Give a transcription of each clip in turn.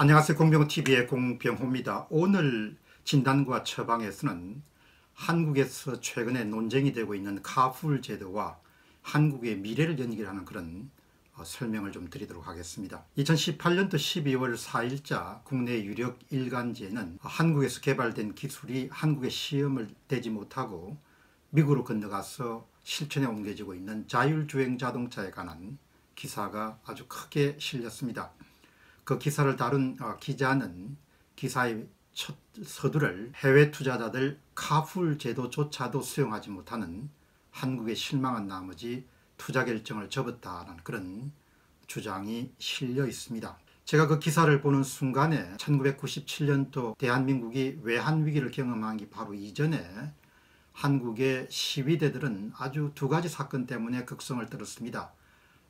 안녕하세요. 공병호TV의 공병호입니다. 오늘 진단과 처방에서는 한국에서 최근에 논쟁이 되고 있는 카풀 제도와 한국의 미래를 연결하는 그런 어, 설명을 좀 드리도록 하겠습니다. 2018년도 12월 4일자 국내 유력 일간지에는 한국에서 개발된 기술이 한국의 시험을 대지 못하고 미국으로 건너가서 실천에 옮겨지고 있는 자율주행 자동차에 관한 기사가 아주 크게 실렸습니다. 그 기사를 다룬 어, 기자는 기사의 첫 서두를 해외 투자자들 카풀 제도조차도 수용하지 못하는 한국에 실망한 나머지 투자 결정을 접었다는 그런 주장이 실려 있습니다. 제가 그 기사를 보는 순간에 1997년도 대한민국이 외환위기를 경험하기 바로 이전에 한국의 시위대들은 아주 두 가지 사건 때문에 극성을 떨었습니다.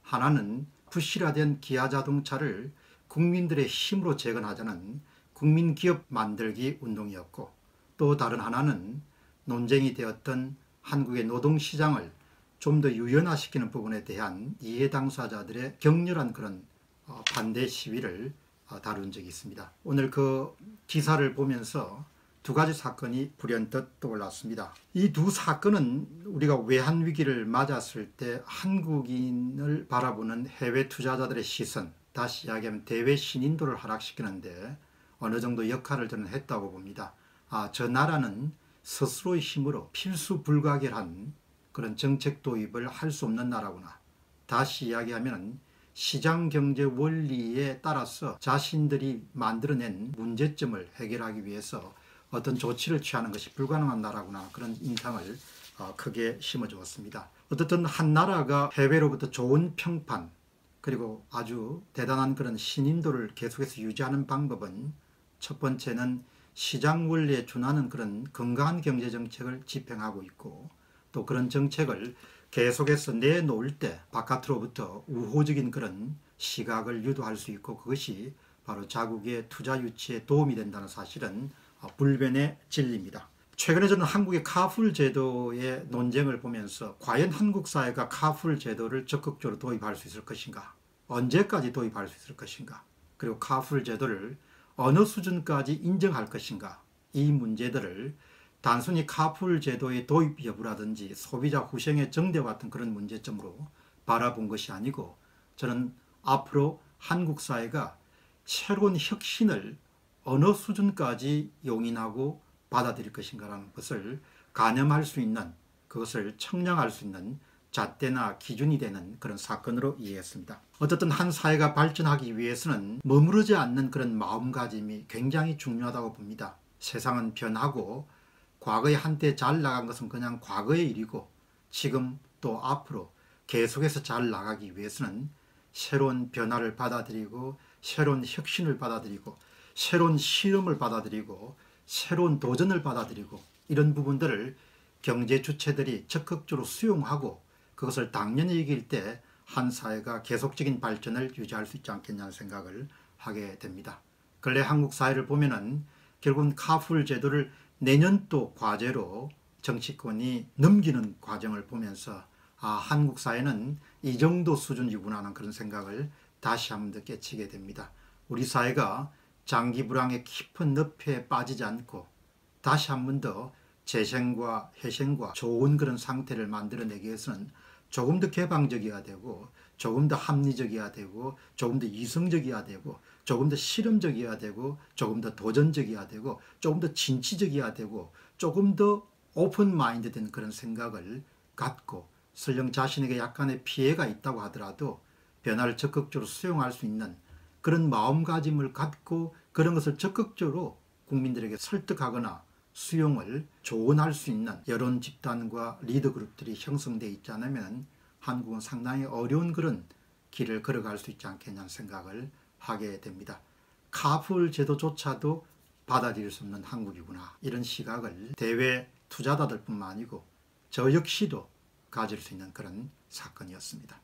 하나는 부실화된 기아자동차를 국민들의 힘으로 재건하자는 국민기업 만들기 운동이었고 또 다른 하나는 논쟁이 되었던 한국의 노동시장을 좀 더 유연화시키는 부분에 대한 이해 당사자들의 격렬한 그런 어, 반대 시위를 어, 다룬 적이 있습니다. 오늘 그 기사를 보면서 두 가지 사건이 불현듯 떠올랐습니다. 이 두 사건은 우리가 외환위기를 맞았을 때 한국인을 바라보는 해외 투자자들의 시선, 다시 이야기하면 대외 신인도를 하락시키는데 어느 정도 역할을 저는 했다고 봅니다. 아, 저 나라는 스스로의 힘으로 필수 불가결한 그런 정책 도입을 할 수 없는 나라구나. 다시 이야기하면 시장 경제 원리에 따라서 자신들이 만들어낸 문제점을 해결하기 위해서 어떤 조치를 취하는 것이 불가능한 나라구나 그런 인상을 어, 크게 심어주었습니다. 어떻든 한 나라가 해외로부터 좋은 평판 그리고 아주 대단한 그런 신인도를 계속해서 유지하는 방법은 첫 번째는 시장 원리에 준하는 그런 건강한 경제 정책을 집행하고 있고 또 그런 정책을 계속해서 내놓을 때 바깥으로부터 우호적인 그런 시각을 유도할 수 있고 그것이 바로 자국의 투자 유치에 도움이 된다는 사실은 불변의 진리입니다. 최근에 저는 한국의 카풀 제도의 논쟁을 보면서 과연 한국 사회가 카풀 제도를 적극적으로 도입할 수 있을 것인가 언제까지 도입할 수 있을 것인가? 그리고 카풀 제도를 어느 수준까지 인정할 것인가? 이 문제들을 단순히 카풀 제도의 도입 여부라든지 소비자 후생의 정대 같은 그런 문제점으로 바라본 것이 아니고 저는 앞으로 한국 사회가 새로운 혁신을 어느 수준까지 용인하고 받아들일 것인가라는 것을 가늠할 수 있는 그것을 청량할 수 있는 잣대나 기준이 되는 그런 사건으로 이해했습니다. 어쨌든 한 사회가 발전하기 위해서는 머무르지 않는 그런 마음가짐이 굉장히 중요하다고 봅니다. 세상은 변하고 과거에 한때 잘 나간 것은 그냥 과거의 일이고 지금 또 앞으로 계속해서 잘 나가기 위해서는 새로운 변화를 받아들이고 새로운 혁신을 받아들이고 새로운 실험을 받아들이고 새로운 도전을 받아들이고 이런 부분들을 경제 주체들이 적극적으로 수용하고 그것을 당연히 이길 때 한 사회가 계속적인 발전을 유지할 수 있지 않겠냐는 생각을 하게 됩니다. 근래 한국 사회를 보면은 결국은 카풀 제도를 내년도 과제로 정치권이 넘기는 과정을 보면서 아 한국 사회는 이 정도 수준이구나 하는 그런 생각을 다시 한번 더 깨치게 됩니다. 우리 사회가 장기 불황의 깊은 늪에 빠지지 않고 다시 한 번 더 재생과 회생과 좋은 그런 상태를 만들어내기 위해서는 조금 더 개방적이어야 되고 조금 더 합리적이어야 되고 조금 더 이성적이어야 되고 조금 더 실험적이어야 되고 조금 더 도전적이어야 되고 조금 더 진취적이어야 되고 조금 더 오픈 마인드 된 그런 생각을 갖고 설령 자신에게 약간의 피해가 있다고 하더라도 변화를 적극적으로 수용할 수 있는 그런 마음가짐을 갖고 그런 것을 적극적으로 국민들에게 설득하거나 수용을 조언할 수 있는 여론 집단과 리더 그룹들이 형성되어 있지 않으면 한국은 상당히 어려운 그런 길을 걸어갈 수 있지 않겠냐는 생각을 하게 됩니다. 카풀 제도조차도 받아들일 수 없는 한국이구나 이런 시각을 대외 투자자들뿐만 아니고 저 역시도 가질 수 있는 그런 사건이었습니다.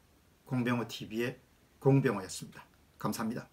공병호 TV의 공병호였습니다. 감사합니다.